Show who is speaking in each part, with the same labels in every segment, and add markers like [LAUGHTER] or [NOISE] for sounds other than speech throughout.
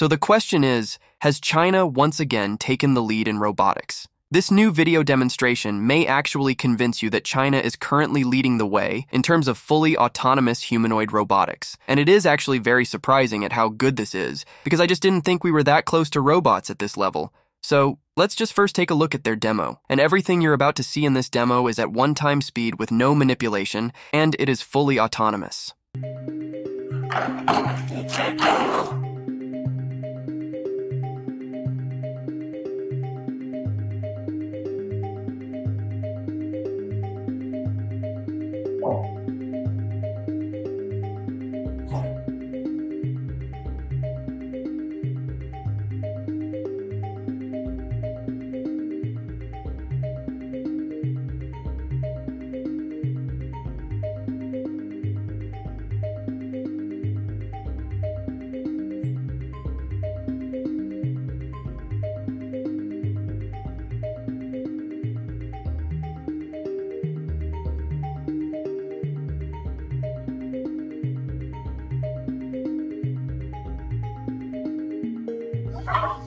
Speaker 1: So the question is Has China once again taken the lead in robotics? This new video demonstration may actually convince you that China is currently leading the way in terms of fully autonomous humanoid robotics. And it is actually very surprising at how good this is, because I just didn't think we were that close to robots at this level. So, let's just first take a look at their demo. And everything you're about to see in this demo is at one time speed with no manipulation, and it is fully autonomous. Oh. [LAUGHS]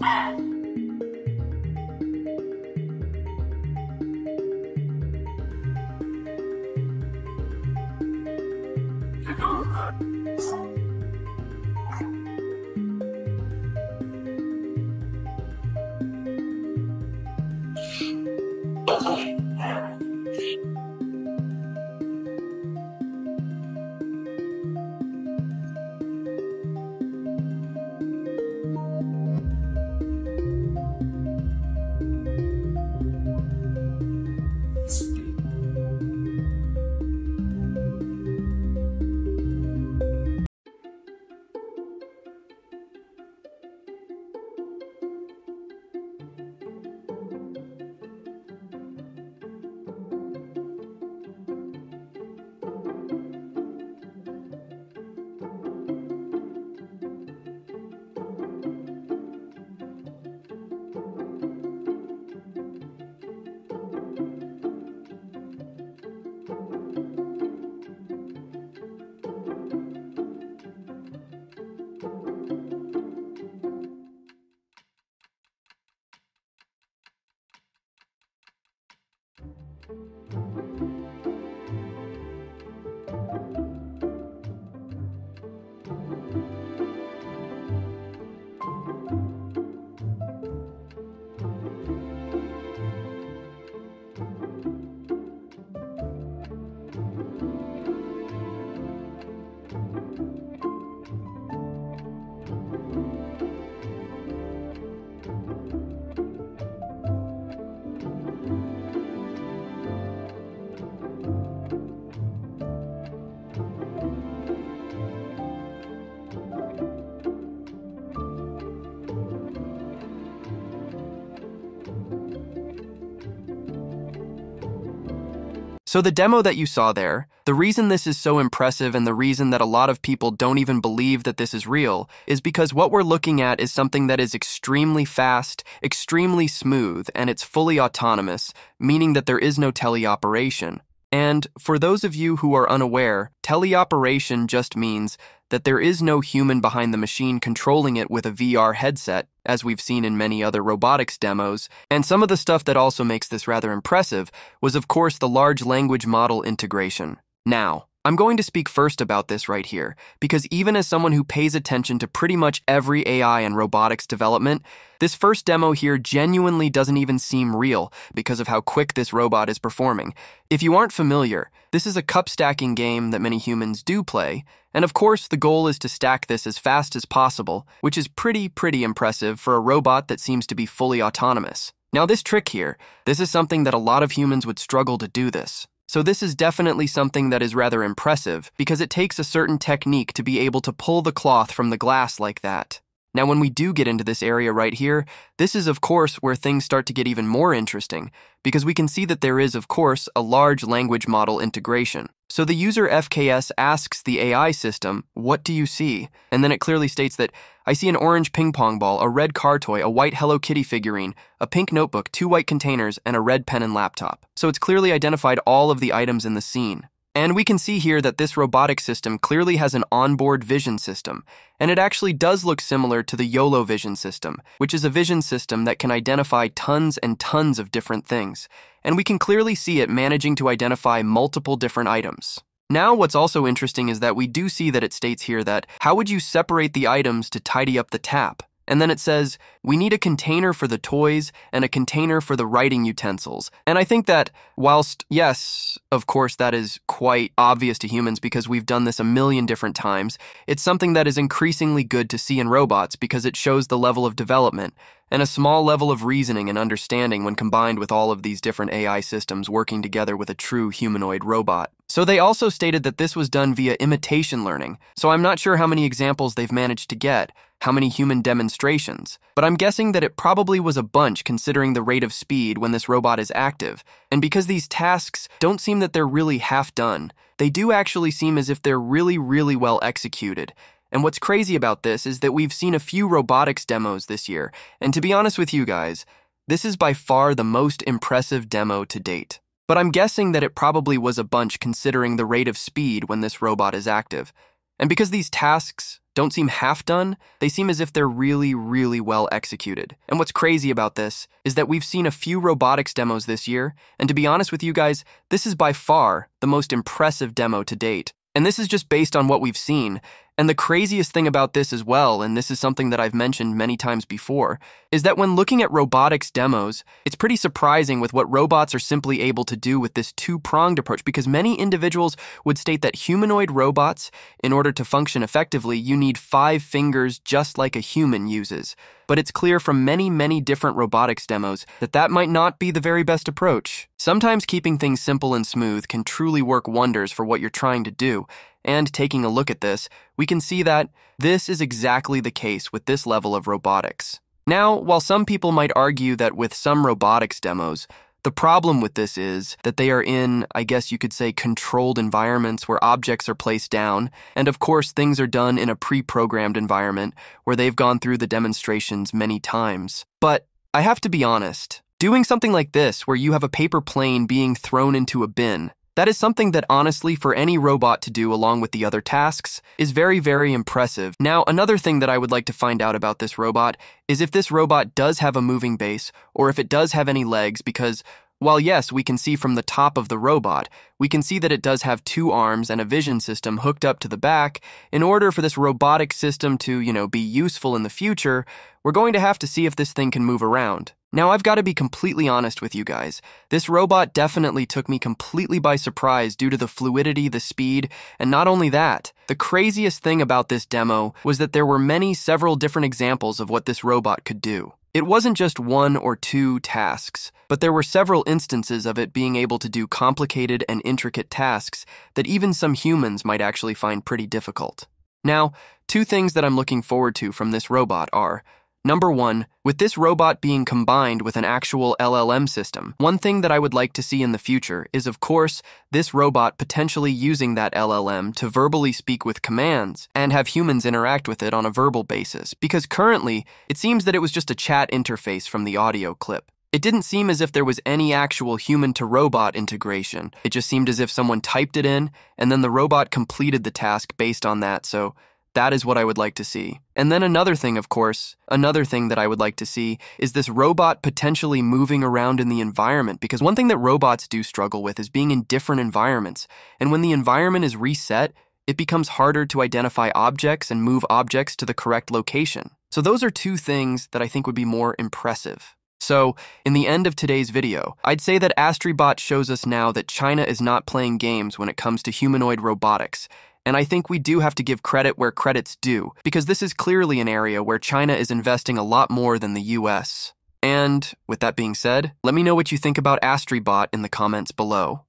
Speaker 1: So, the demo that you saw there, the reason this is so impressive and the reason that a lot of people don't even believe that this is real is because what we're looking at is something that is extremely fast, extremely smooth, and it's fully autonomous, meaning that there is no teleoperation. And for those of you who are unaware, teleoperation just means that there is no human behind the machine controlling it with a VR headset, as we've seen in many other robotics demos. And some of the stuff that also makes this rather impressive was, of course, the large language model integration. Now, I'm going to speak first about this right here, because even as someone who pays attention to pretty much every AI and robotics development, this first demo here genuinely doesn't even seem real because of how quick this robot is performing. If you aren't familiar, this is a cup stacking game that many humans do play, and of course the goal is to stack this as fast as possible, which is pretty, pretty impressive for a robot that seems to be fully autonomous. Now this trick here, this is something that a lot of humans would struggle to do this. So this is definitely something that is rather impressive because it takes a certain technique to be able to pull the cloth from the glass like that. Now, when we do get into this area right here, this is, of course, where things start to get even more interesting, because we can see that there is, of course, a large language model integration. So the user FKS asks the AI system, What do you see? And then it clearly states that I see an orange ping pong ball, a red car toy, a white Hello Kitty figurine, a pink notebook, two white containers, and a red pen and laptop. So it's clearly identified all of the items in the scene. And we can see here that this robotic system clearly has an onboard vision system, and it actually does look similar to the YOLO vision system, which is a vision system that can identify tons and tons of different things, and we can clearly see it managing to identify multiple different items. Now, what's also interesting is that we do see that it states here that how would you separate the items to tidy up the tap? And then it says, we need a container for the toys and a container for the writing utensils. And I think that, whilst, yes, of course, that is quite obvious to humans because we've done this a million different times, it's something that is increasingly good to see in robots because it shows the level of development and a small level of reasoning and understanding when combined with all of these different AI systems working together with a true humanoid robot. So they also stated that this was done via imitation learning, so I'm not sure how many examples they've managed to get, how many human demonstrations, but I'm guessing that it probably was a bunch considering the rate of speed when this robot is active. And because these tasks don't seem that they're really half done, they do actually seem as if they're really, really well executed. And what's crazy about this is that we've seen a few robotics demos this year, and to be honest with you guys, this is by far the most impressive demo to date. But I'm guessing that it probably was a bunch considering the rate of speed when this robot is active. And because these tasks don't seem half done, they seem as if they're really, really well executed. And what's crazy about this is that we've seen a few robotics demos this year, and to be honest with you guys, this is by far the most impressive demo to date. And this is just based on what we've seen. And the craziest thing about this as well, and this is something that I've mentioned many times before, is that when looking at robotics demos, it's pretty surprising with what robots are simply able to do with this two pronged approach because many individuals would state that humanoid robots, in order to function effectively, you need five fingers just like a human uses. But it's clear from many, many different robotics demos that that might not be the very best approach. Sometimes keeping things simple and smooth can truly work wonders for what you're trying to do, and taking a look at this, we can see that this is exactly the case with this level of robotics. Now, while some people might argue that with some robotics demos, the problem with this is that they are in, I guess you could say, controlled environments where objects are placed down, and of course, things are done in a pre programmed environment where they've gone through the demonstrations many times. But I have to be honest, doing something like this, where you have a paper plane being thrown into a bin, that is something that honestly, for any robot to do along with the other tasks, is very, very impressive. Now, another thing that I would like to find out about this robot is if this robot does have a moving base, or if it does have any legs, because while yes, we can see from the top of the robot, we can see that it does have two arms and a vision system hooked up to the back. In order for this robotic system to, you know, be useful in the future, we're going to have to see if this thing can move around. Now, I've got to be completely honest with you guys. This robot definitely took me completely by surprise due to the fluidity, the speed, and not only that, the craziest thing about this demo was that there were many, several different examples of what this robot could do. It wasn't just one or two tasks, but there were several instances of it being able to do complicated and intricate tasks that even some humans might actually find pretty difficult. Now, two things that I'm looking forward to from this robot are Number one, with this robot being combined with an actual LLM system, one thing that I would like to see in the future is, of course, this robot potentially using that LLM to verbally speak with commands and have humans interact with it on a verbal basis, because currently, it seems that it was just a chat interface from the audio clip. It didn't seem as if there was any actual human to robot integration. It just seemed as if someone typed it in, and then the robot completed the task based on that, so that is what I would like to see. And then another thing, of course, another thing that I would like to see is this robot potentially moving around in the environment. Because one thing that robots do struggle with is being in different environments. And when the environment is reset, it becomes harder to identify objects and move objects to the correct location. So, those are two things that I think would be more impressive. So, in the end of today's video, I'd say that Astribot shows us now that China is not playing games when it comes to humanoid robotics, and I think we do have to give credit where credit's due, because this is clearly an area where China is investing a lot more than the US. And with that being said, let me know what you think about Astribot in the comments below.